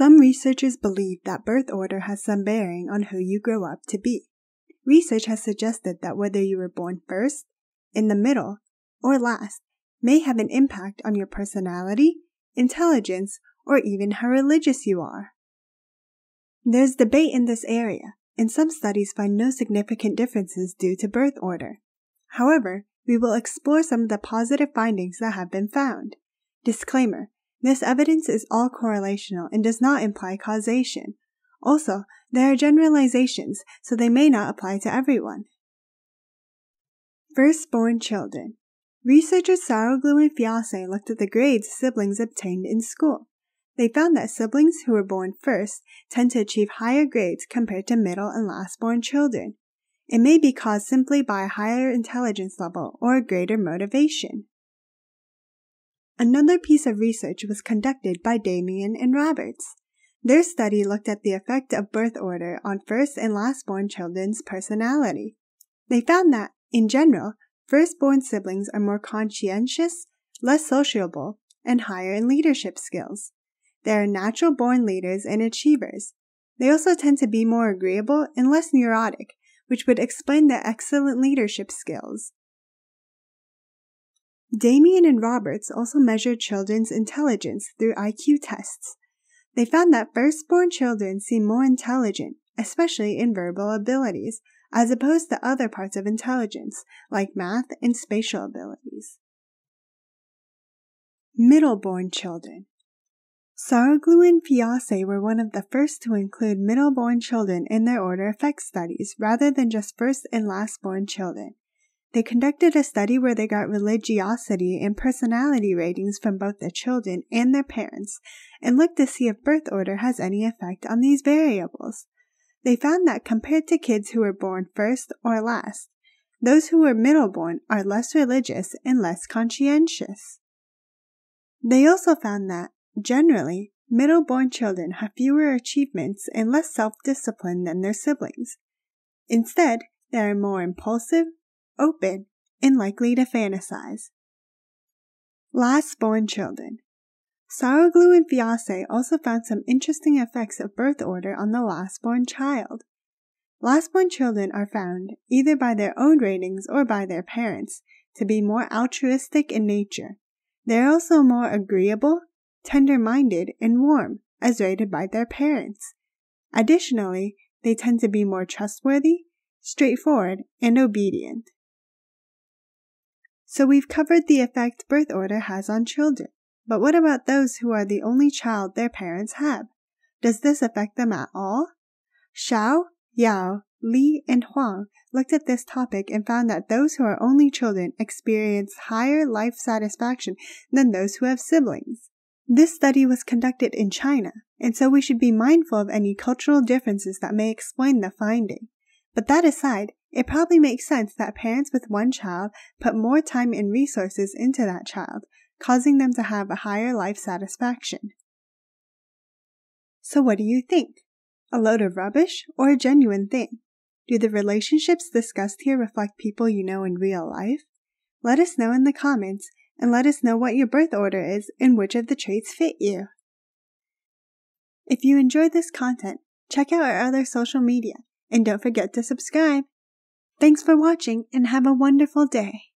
Some researchers believe that birth order has some bearing on who you grow up to be. Research has suggested that whether you were born first, in the middle, or last may have an impact on your personality, intelligence, or even how religious you are. There's debate in this area, and some studies find no significant differences due to birth order. However, we will explore some of the positive findings that have been found. Disclaimer this evidence is all correlational and does not imply causation. Also, there are generalizations, so they may not apply to everyone. Firstborn children. Researchers Saroglou and Fiasse looked at the grades siblings obtained in school. They found that siblings who were born first tend to achieve higher grades compared to middle and last-born children. It may be caused simply by a higher intelligence level or greater motivation. Another piece of research was conducted by Damian and Roberts. Their study looked at the effect of birth order on first and last-born children's personality. They found that, in general, first-born siblings are more conscientious, less sociable, and higher in leadership skills. They are natural born leaders and achievers. They also tend to be more agreeable and less neurotic, which would explain their excellent leadership skills. Damian and Roberts also measured children's intelligence through IQ tests. They found that firstborn children seem more intelligent, especially in verbal abilities, as opposed to other parts of intelligence, like math and spatial abilities. Middleborn children. Saroglou and Fiasse were one of the first to include middleborn children in their order effect studies rather than just first and lastborn children. They conducted a study where they got religiosity and personality ratings from both the children and their parents and looked to see if birth order has any effect on these variables. They found that compared to kids who were born first or last, those who were middleborn are less religious and less conscientious. They also found that, generally, middleborn children have fewer achievements and less self-discipline than their siblings. Instead, they are more impulsive, open, and likely to fantasize. Last born children. Saroglou and Fiasse also found some interesting effects of birth order on the last born child. Last born children are found, either by their own ratings or by their parents, to be more altruistic in nature. They are also more agreeable, tender minded, and warm, as rated by their parents. Additionally, they tend to be more trustworthy, straightforward, and obedient. So we've covered the effect birth order has on children. But what about those who are the only child their parents have? Does this affect them at all? Xiao, Yao, Li, and Huang looked at this topic and found that those who are only children experience higher life satisfaction than those who have siblings. This study was conducted in China, and so we should be mindful of any cultural differences that may explain the finding. But that aside, it probably makes sense that parents with one child put more time and resources into that child, causing them to have a higher life satisfaction. So what do you think? A load of rubbish or a genuine thing? Do the relationships discussed here reflect people you know in real life? Let us know in the comments and let us know what your birth order is and which of the traits fit you. If you enjoyed this content, check out our other social media and don't forget to subscribe. Thanks for watching and have a wonderful day.